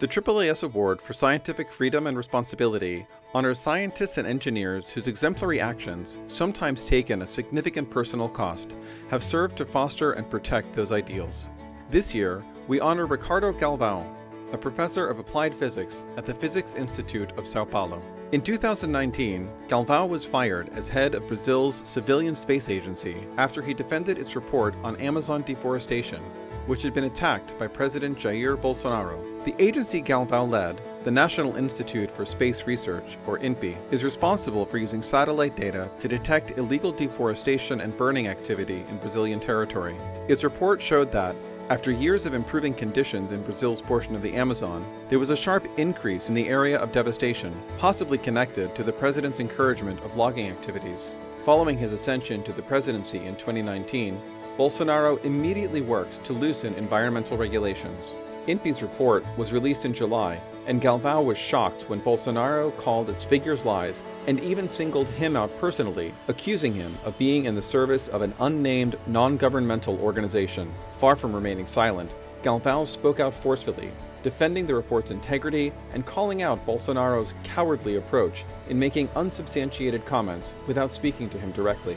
The AAAS Award for Scientific Freedom and Responsibility honors scientists and engineers whose exemplary actions, sometimes taken at significant personal cost, have served to foster and protect those ideals. This year, we honor Ricardo Galvão, a professor of applied physics at the Physics Institute of Sao Paulo. In 2019, Galvão was fired as head of Brazil's Civilian Space Agency after he defended its report on Amazon deforestation, which had been attacked by President Jair Bolsonaro. The agency Galvão led, the National Institute for Space Research, or INPE, is responsible for using satellite data to detect illegal deforestation and burning activity in Brazilian territory. Its report showed that, after years of improving conditions in Brazil's portion of the Amazon, there was a sharp increase in the area of devastation, possibly connected to the president's encouragement of logging activities. Following his ascension to the presidency in 2019, Bolsonaro immediately worked to loosen environmental regulations. INPE's report was released in July, and Galvão was shocked when Bolsonaro called its figures lies and even singled him out personally, accusing him of being in the service of an unnamed non governmental organization. Far from remaining silent, Galvão spoke out forcefully, defending the report's integrity and calling out Bolsonaro's cowardly approach in making unsubstantiated comments without speaking to him directly.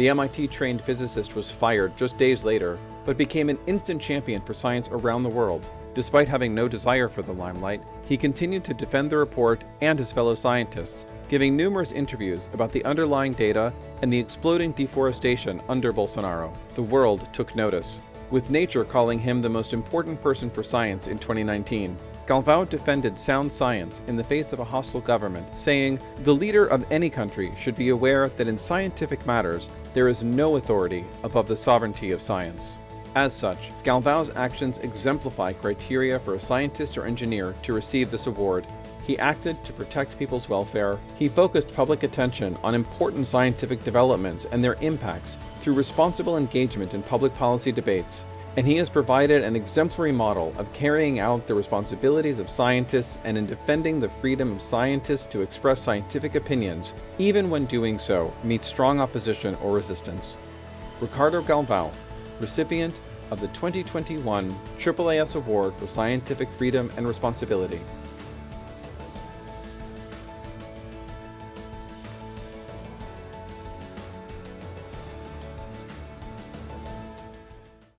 The MIT trained physicist was fired just days later, but became an instant champion for science around the world. Despite having no desire for the limelight, he continued to defend the report and his fellow scientists, giving numerous interviews about the underlying data and the exploding deforestation under Bolsonaro. The world took notice, with Nature calling him the most important person for science in 2019. Galvão defended sound science in the face of a hostile government, saying, The leader of any country should be aware that in scientific matters there is no authority above the sovereignty of science. As such, Galvão's actions exemplify criteria for a scientist or engineer to receive this award. He acted to protect people's welfare. He focused public attention on important scientific developments and their impacts through responsible engagement in public policy debates. And he has provided an exemplary model of carrying out the responsibilities of scientists and in defending the freedom of scientists to express scientific opinions, even when doing so meets strong opposition or resistance. Ricardo Galvão, recipient of the 2021 AAAS Award for Scientific Freedom and Responsibility.